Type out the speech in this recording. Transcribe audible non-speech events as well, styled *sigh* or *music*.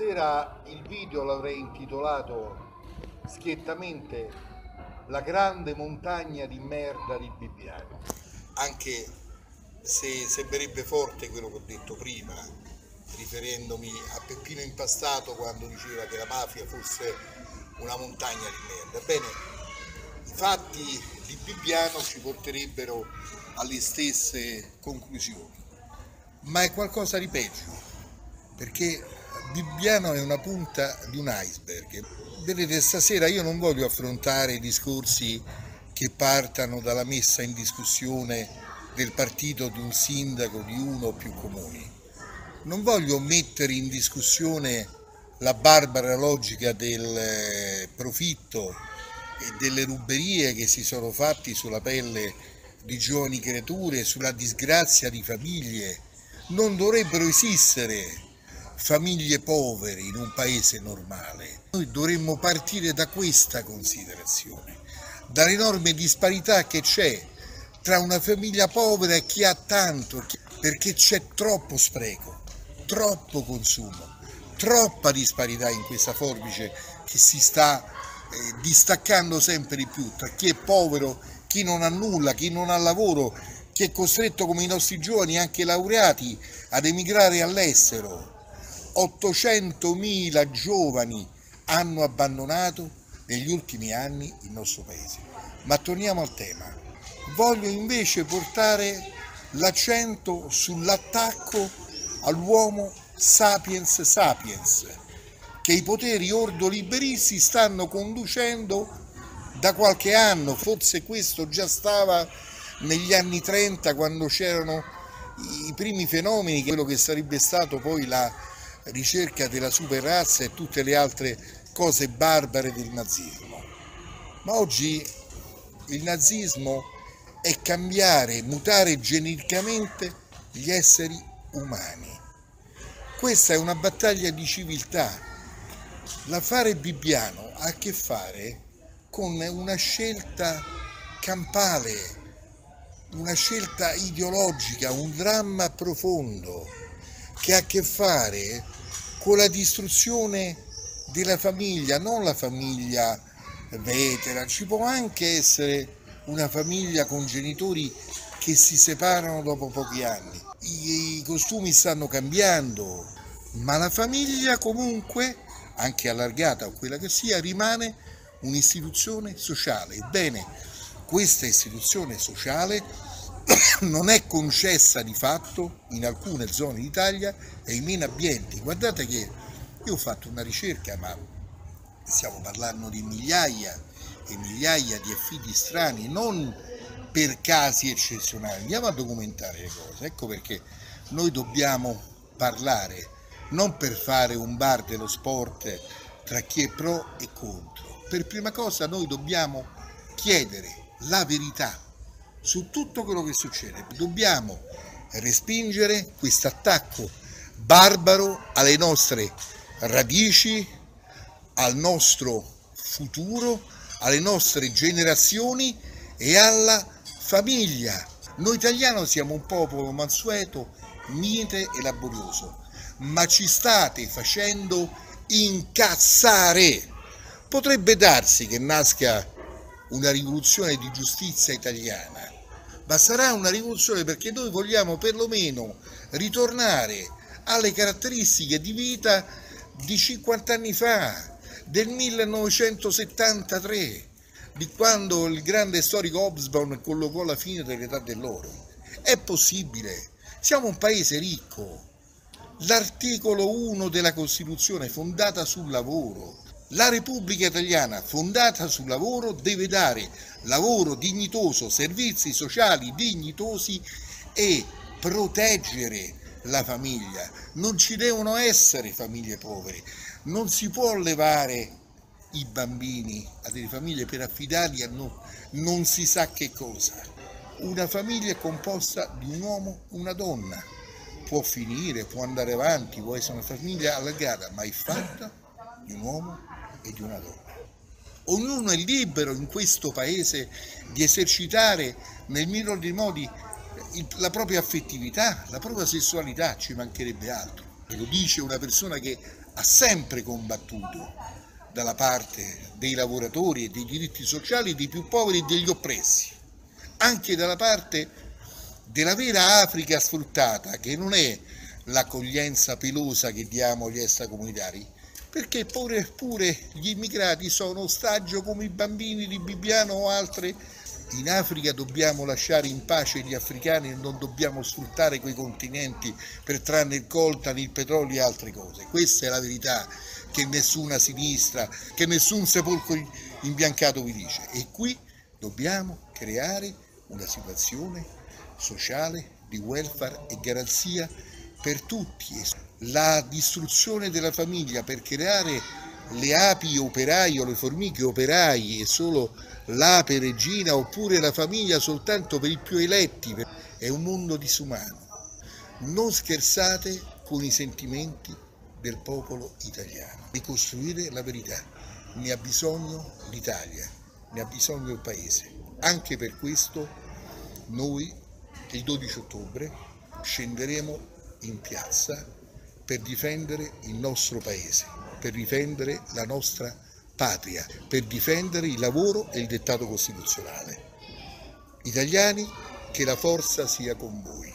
stasera il video l'avrei intitolato schiettamente La grande montagna di merda di Bibbiano. Anche se sembrerebbe forte quello che ho detto prima, riferendomi a Peppino Impastato quando diceva che la mafia fosse una montagna di merda. Bene, i fatti di Bibbiano ci porterebbero alle stesse conclusioni, ma è qualcosa di peggio, perché Bibbiano è una punta di un iceberg. Vedete, stasera io non voglio affrontare discorsi che partano dalla messa in discussione del partito di un sindaco di uno o più comuni. Non voglio mettere in discussione la barbara logica del eh, profitto e delle ruberie che si sono fatti sulla pelle di giovani creature, sulla disgrazia di famiglie. Non dovrebbero esistere famiglie povere in un paese normale. Noi dovremmo partire da questa considerazione, dall'enorme disparità che c'è tra una famiglia povera e chi ha tanto, perché c'è troppo spreco, troppo consumo, troppa disparità in questa forbice che si sta eh, distaccando sempre di più tra chi è povero, chi non ha nulla, chi non ha lavoro, chi è costretto come i nostri giovani, anche laureati, ad emigrare all'estero 800.000 giovani hanno abbandonato negli ultimi anni il nostro paese. Ma torniamo al tema. Voglio invece portare l'accento sull'attacco all'uomo sapiens sapiens che i poteri ordoliberisti stanno conducendo da qualche anno, forse questo già stava negli anni 30 quando c'erano i primi fenomeni, quello che sarebbe stato poi la ricerca della superrazza e tutte le altre cose barbare del nazismo. Ma oggi il nazismo è cambiare, mutare genericamente gli esseri umani. Questa è una battaglia di civiltà. L'affare bibbiano ha a che fare con una scelta campale, una scelta ideologica, un dramma profondo che ha a che fare con la distruzione della famiglia, non la famiglia vetera, ci può anche essere una famiglia con genitori che si separano dopo pochi anni. I, costumi stanno cambiando, ma la famiglia comunque, anche allargata o quella che sia, rimane un'istituzione sociale. Ebbene, questa istituzione sociale *coughs* non è concessa di fatto in alcune zone d'Italia in meno ambienti. Guardate che io ho fatto una ricerca, ma stiamo parlando di migliaia e migliaia di affidi strani, non per casi eccezionali, andiamo a documentare le cose. Ecco perché noi dobbiamo parlare, non per fare un bar dello sport tra chi è pro e contro. Per prima cosa noi dobbiamo chiedere la verità su tutto quello che succede. Dobbiamo respingere questo attacco barbaro alle nostre radici, al nostro futuro, alle nostre generazioni e alla famiglia. Noi italiani siamo un popolo mansueto, mite e laborioso, ma ci state facendo incazzare. Potrebbe darsi che nasca una rivoluzione di giustizia italiana, ma sarà una rivoluzione perché noi vogliamo perlomeno ritornare alle caratteristiche di vita di 50 anni fa, del 1973, di quando il grande storico Hobsbawm collocò la fine dell'età dell'oro. È possibile, siamo un paese ricco. L'articolo 1 della Costituzione fondata sul lavoro, la Repubblica Italiana, fondata sul lavoro, deve dare lavoro dignitoso, servizi sociali dignitosi e proteggere la famiglia. Non ci devono essere famiglie povere. Non si può levare i bambini a delle famiglie per affidarli a no, non si sa che cosa. Una famiglia composta di un uomo e una donna. Può finire, può andare avanti, può essere una famiglia allargata, ma è fatta di un uomo e di una donna. Ognuno è libero in questo paese di esercitare nel miglior dei modi la propria affettività, la propria sessualità, ci mancherebbe altro. Lo dice una persona che ha sempre combattuto dalla parte dei lavoratori e dei diritti sociali dei più poveri e degli oppressi, anche dalla parte della vera Africa sfruttata, che non è l'accoglienza pelosa che diamo agli extracomunitari, perché pure, pure gli immigrati sono ostaggio come i bambini di Bibbiano o altri. In Africa dobbiamo lasciare in pace gli africani e non dobbiamo sfruttare quei continenti per trarne il coltan, il petrolio e altre cose. Questa è la verità che nessuna sinistra, che nessun sepolcro imbiancato vi dice. E qui dobbiamo creare una situazione sociale di welfare e garanzia per tutti. La distruzione della famiglia per creare le api operai o le formiche operai e solo l'ape regina oppure la famiglia soltanto per i più eletti è un mondo disumano. Non scherzate con i sentimenti del popolo italiano. Ricostruire la verità. Ne ha bisogno l'Italia, ne ha bisogno il Paese. Anche per questo noi il 12 ottobre scenderemo in piazza per difendere il nostro paese, per difendere la nostra patria, per difendere il lavoro e il dettato costituzionale. Italiani, che la forza sia con voi.